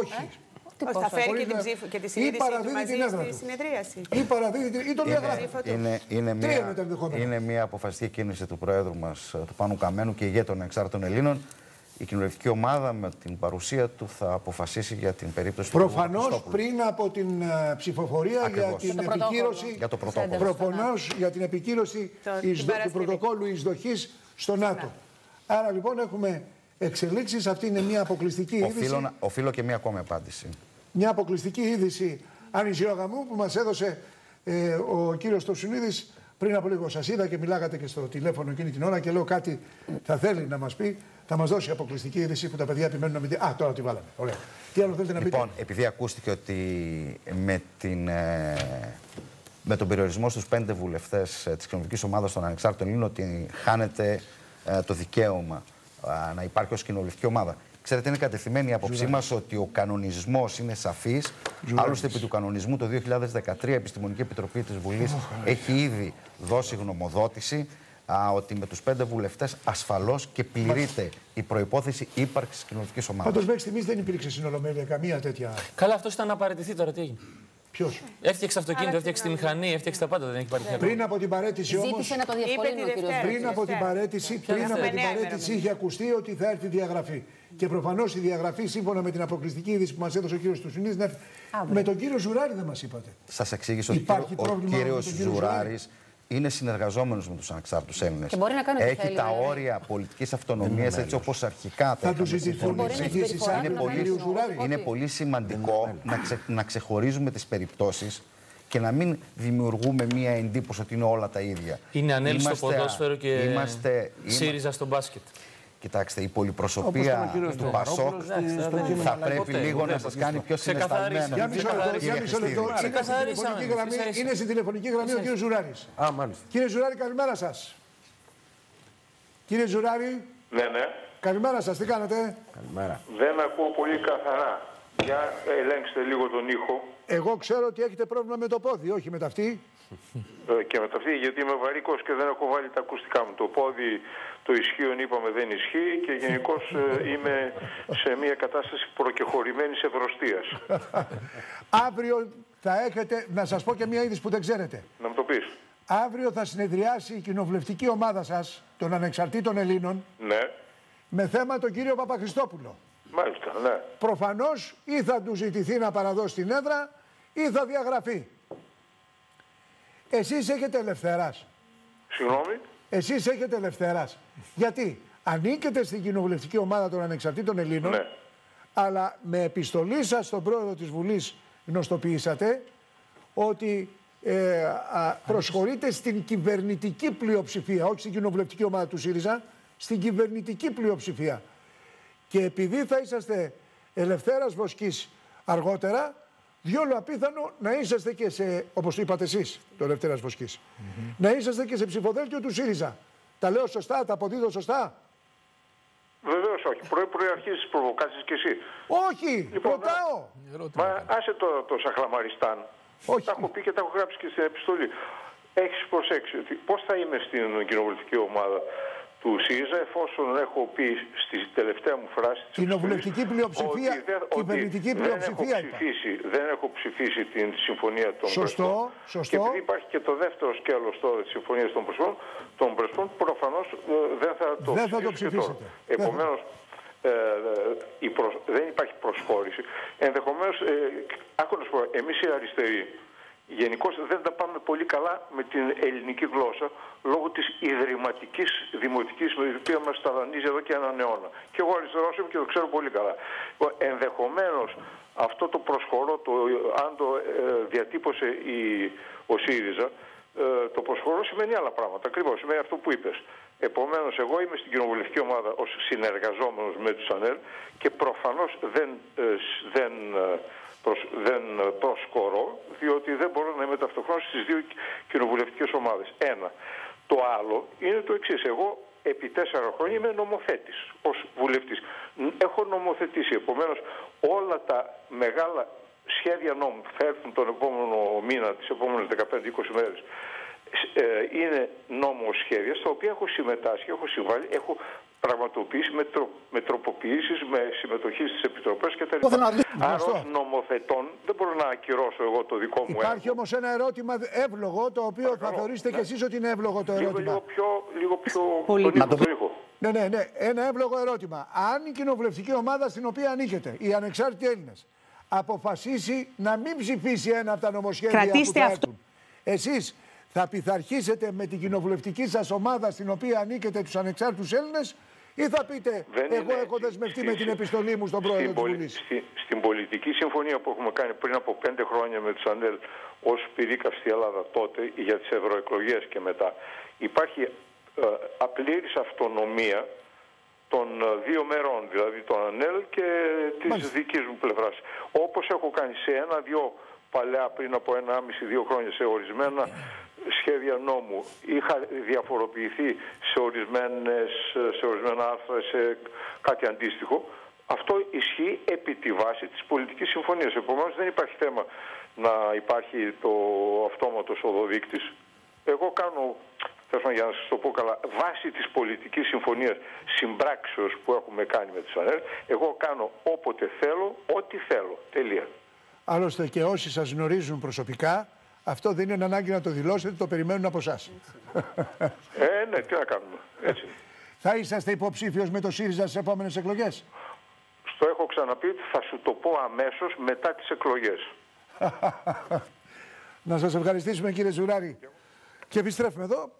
Όχι. θα φέρει και την να- ψήφο και τη ή συνείδησή του παραδίδει μαζί την έδρα στη του. συνεδρίαση. Ή παραδίδει την- ή τον διαγράφει. Είναι, είναι, Τρία είναι μια, τα ενδεχόμενα. είναι μια αποφασιστική κίνηση του Προέδρου μας, του Πάνου Καμένου και ηγέτων εξάρτητων Ελλήνων. Η κοινοβουλευτική ομάδα με την παρουσία του θα αποφασίσει για την περίπτωση του Προφανώς Χριστόπουλου. πριν από την ε, ψηφοφορία Ακριβώς. για την Για το πρωτόκολλο. επικύρωση. Για το πρωτόκολλο. Προφανώς για την επικύρωση Το- εις την δο- του Παρασκευή. πρωτοκόλλου εισδοχή στο ΝΑΤΟ. Άρα λοιπόν έχουμε εξελίξεις. Αυτή είναι μια αποκλειστική είδηση. Οφείλω, να- οφείλω και μία ακόμη απάντηση. Μια αποκλειστική είδηση ανησιόγαμου που μας έδωσε ε, ο κύριος Τωσουνίδης πριν από λίγο. Σας είδα και μιλάγατε και στο τηλέφωνο εκείνη την ώρα και λέω κάτι θα θέλει να μας πει. Θα μας δώσει αποκλειστική είδηση που τα παιδιά επιμένουν να μην δει. Α, τώρα τη βάλαμε. Ωραία. Τι άλλο θέλετε να πείτε; Λοιπόν, επειδή ακούστηκε ότι με, την, ε, με τον περιορισμό στους πέντε βουλευτές ε, της κοινοβουλικής ομάδας των ανεξάρτητων Ελλήνων ότι χάνεται ε, το δικαίωμα ε, να υπάρχει ως κοινοβουλευτική ομάδα. Ξέρετε, είναι κατευθυμένη η άποψή μας ότι ο κανονισμός είναι σαφής. Άλλωστε, επί του κανονισμού το 2013 η Επιστημονική Επιτροπή της Βουλής έχει ήδη δώσει γνωμοδότηση α, ότι με τους πέντε βουλευτές ασφαλώς και πληρείται η προπόθεση ύπαρξης κοινοβουλευτικής ομάδας. Πάντως μέχρι στιγμής δεν υπήρξε στην Ολομέλεια καμία τέτοια. Καλά, αυτός ήταν να παραιτηθεί τώρα. Τι έγινε; Ποιος; Έφτιαξε αυτοκίνητο, έφτιαξε τη μηχανή, έφτιαξε τα πάντα. Δεν έχει παραιτηθεί. Πριν από την παρέτηση όμω. Ζήτησε να το διευκολύνει ο τη κύριος Δευτέρα. Πριν από την παρέτηση, πριν από Έχουμε την νέα παρέτηση ημερομηνία. είχε ακουστεί ότι θα έρθει διαγραφή. Και προφανώς η διαγραφή, σύμφωνα με την αποκλειστική είδηση που μας έδωσε ο κύριος Τουσουνίδης, να έρθει. Με τον κύριο Ζουράρη δεν μας είπατε. Σας εξήγησα ότι Υπάρχει ο πρόβλημα με κύριος τον κύριο Ζουράρης είναι συνεργαζόμενος με τους ανεξάρτητους Έλληνες. Και μπορεί να κάνει ό,τι Έχει θέλει, τα βέβαια. όρια πολιτικής αυτονομίας έτσι όπως αρχικά τα Θα του είχαμε ζητηθούν Μπορεί να συμφωνήσει. έχει εξηγήσει συμπεριφορά σαν Είναι να τον κάνει κύριο το- Ζουράρη. Είναι πολύ σημαντικό να, ξε, να ξεχωρίζουμε τις περιπτώσεις και να μην δημιουργούμε μία εντύπωση ότι είναι όλα τα ίδια. Είναι ανέλη στο Είμαστε- ποδόσφαιρο και Είμαστε, ΣΥΡΙΖΑ στο μπάσκετ. Κοιτάξτε, η Όπως πολυπροσωπία ήταν ο κύριος του Πασόκ Σταυρόπουλος στη- στο κείμενο θα αλλαγής. πρέπει Ποτέ, λίγο ποτέ, να σας κάνει πιο Ξεκαθαρίσαμε. συναισθαλμένο. Για μισό λεπτό, Κύριε για μισό λεπτό. Χριστίδη. Είναι στην τηλεφωνική Ξεκαθαρίσαμε. γραμμή- Ίσα ίσα. Είναι στην τηλεφωνική γραμμή ο κύριος Ζουράρης. Α, μάλιστα. Κύριε Ζουράρη, καλημέρα σας. Κύριε Ζουράρη, Ναι, ναι. καλημέρα σας. Τι κάνετε; Καλημέρα. Δεν ακούω πολύ καθαρά. Για ελέγξτε λίγο τον ήχο Εγώ ξέρω ότι έχετε πρόβλημα με το πόδι, όχι με τα αυτή. ε, και με τα αυτή, γιατί είμαι βαρύκος και δεν έχω βάλει τα ακουστικά μου. Το πόδι το ισχύον είπαμε δεν ισχύει και γενικώς είμαι σε μια κατάσταση προκεχωρημένης ευρωστίας. Αύριο θα έχετε, να σας πω και μια είδηση που δεν ξέρετε. Να μου το πεις. Αύριο θα συνεδριάσει η κοινοβουλευτική ομάδα σας, των ανεξαρτήτων Ελλήνων, Ναι, με θέμα τον κύριο Παπαχριστόπουλο. Μάλιστα, ναι. Προφανώς ή θα του ζητηθεί να παραδώσει την έδρα ή θα διαγραφεί. Εσείς έχετε ελευθεράς. Συγγνώμη. Εσείς έχετε ελευθεράς. Γιατί ανήκετε στην κοινοβουλευτική ομάδα των ανεξαρτήτων Ελλήνων, Ναι. αλλά με επιστολή σας στον πρόεδρο της Βουλής γνωστοποιήσατε ότι ε, α, προσχωρείτε στην κυβερνητική πλειοψηφία, όχι στην κοινοβουλευτική ομάδα του ΣΥΡΙΖΑ, στην κυβερνητική πλειοψηφία. Και επειδή θα είσαστε ελευθέρας βοσκής αργότερα, διόλου απίθανο να είσαστε και σε, όπως το είπατε εσείς, το ελευθέρας βοσκής, να είσαστε και σε ψηφοδέλτιο του ΣΥΡΙΖΑ. Τα λέω σωστά, τα αποδίδω σωστά; Βεβαίως όχι. Πρωί-πρωί αρχίζεις τις προβοκάσεις κι εσύ. Όχι, Λοιπόν, ρωτάω. Μα άσε το, το Σαχλαμαριστάν. Όχι. Τα έχω πει και τα έχω γράψει και στην επιστολή. Έχεις προσέξει ότι πώς θα είμαι στην κοινοβουλευτική ομάδα; Τους ΣΥΡΙΖΑ εφόσον έχω πει στη τελευταία μου φράση της Κοινοβουλευτική επιστολής πλειοψηφία, ότι δεν- ότι κυβερνητική δεν πλειοψηφία έχω είπα. ψηφίσει, δεν έχω ψηφίσει την συμφωνία των Σωστό, Πρεσπών. σωστό. Και επειδή υπάρχει και το δεύτερο σκέλος τώρα της συμφωνίας των Πρεσπών, των Πρεσπών προφανώς ε, δεν θα το Δεν θα το ψηφίσω και ψηφίσετε. τώρα. Επομένως, ε, η προσ- δεν υπάρχει προσχώρηση. Ενδεχομένως, ε, άκου να σου πω, εμείς οι αριστεροί γενικώ δεν τα πάμε πολύ καλά με την ελληνική γλώσσα λόγω της ιδρυματικής δημοτικής με την οποία μας ταλανίζει εδώ και έναν αιώνα. Και εγώ αριστερός είμαι και το ξέρω πολύ καλά. Λοιπόν, Ενδεχομένως αυτό το προσχωρώ, το, αν το ε, διατύπωσε η, ο ΣΥΡΙΖΑ, ε, το προσχωρώ σημαίνει άλλα πράγματα. Ακριβώς σημαίνει αυτό που είπες. Επομένως, εγώ είμαι στην κοινοβουλευτική ομάδα ως συνεργαζόμενος με τους ΑΝΕΛ και προφανώς δεν, ε, σ- δεν, ε, προσ- δεν ε, προσκορώ, διότι δεν μπορώ να είμαι ταυτόχρονα στις δύο κοινοβουλευτικές ομάδες. Ένα. Το άλλο είναι το εξής. Εγώ επί τέσσερα χρόνια είμαι νομοθέτης ως βουλευτής. Έχω νομοθετήσει. Επομένως, όλα τα μεγάλα σχέδια νόμου που θα έρθουν τον επόμενο μήνα, τις επόμενες 15-20 μέρες, ε, είναι νόμοσχέδια στα οποία έχω συμμετάσχει, έχω συμβάλει, έχω πραγματοποιήσει με, τρο, με τροποποιήσεις, με συμμετοχή στις επιτροπές κτλ. Εγώ θέλω να δει- Άρα αυτό. ως νομοθετών δεν μπορώ να ακυρώσω εγώ το δικό μου Υπάρχει έργο. όμως ένα ερώτημα εύλογο, το οποίο θα θεωρήσετε κι εσείς ότι είναι εύλογο το Λίγο, ερώτημα. λίγο πιο, λίγο πιο Πολύ. τον Να ήχο, το τον ήχο. Ναι, ναι, ναι. Ένα εύλογο ερώτημα. Αν η κοινοβουλευτική ομάδα στην οποία ανήκετε, οι ανεξάρτητοι Έλληνες, αποφασίσει να μην ψηφίσει ένα από τα νομοσχέδια Κρατήστε που θα αυτό. έρθουν, εσείς θα πειθαρχήσετε με την κοινοβουλευτική σας ομάδα στην οποία ανήκετε τους ανεξάρτητους Έλληνες ή θα πείτε Δεν Εγώ είναι έχω έτσι. δεσμευτεί Στη- με την επιστολή μου στον πρόεδρο στην, της πολι- Βουλής. στη- στην πολιτική συμφωνία που έχουμε κάνει πριν από πέντε χρόνια με τους ΑΝΕΛ ως πυρήκα στη Ελλάδα τότε για τις ευρωεκλογές και μετά υπάρχει ε, απλήρης αυτονομία των ε, δύο μερών, δηλαδή των ΑΝΕΛ και της Μάλιστα. δικής μου πλευράς. Όπως έχω κάνει σε ένα-δυο παλιά πριν από ένα-άμιση-δύο χρόνια σε ορισμένα σχέδια νόμου είχα διαφοροποιηθεί σε, ορισμένες, σε ορισμένα άρθρα, σε κάτι αντίστοιχο. Αυτό ισχύει επί τη βάση της πολιτικής συμφωνίας. Επομένως δεν υπάρχει θέμα να υπάρχει το αυτόματος οδοδείκτης. Εγώ κάνω, θέλω να για να σας το πω καλά, βάση της πολιτικής συμφωνίας συμπράξεως που έχουμε κάνει με τους ΑΝΕΛ, εγώ κάνω όποτε θέλω, ό,τι θέλω. Τελεία. Άλλωστε και όσοι σας γνωρίζουν προσωπικά, αυτό δεν είναι ανάγκη να το δηλώσετε, το περιμένουν από εσά. Ε, ναι, τι να κάνουμε. Έτσι. είναι. θα είσαστε υποψήφιος με το ΣΥΡΙΖΑ στις επόμενες εκλογές; Στο έχω ξαναπεί, θα σου το πω αμέσως μετά τις εκλογές. Να σας ευχαριστήσουμε κύριε Ζουράρη. Και επιστρέφουμε εδώ.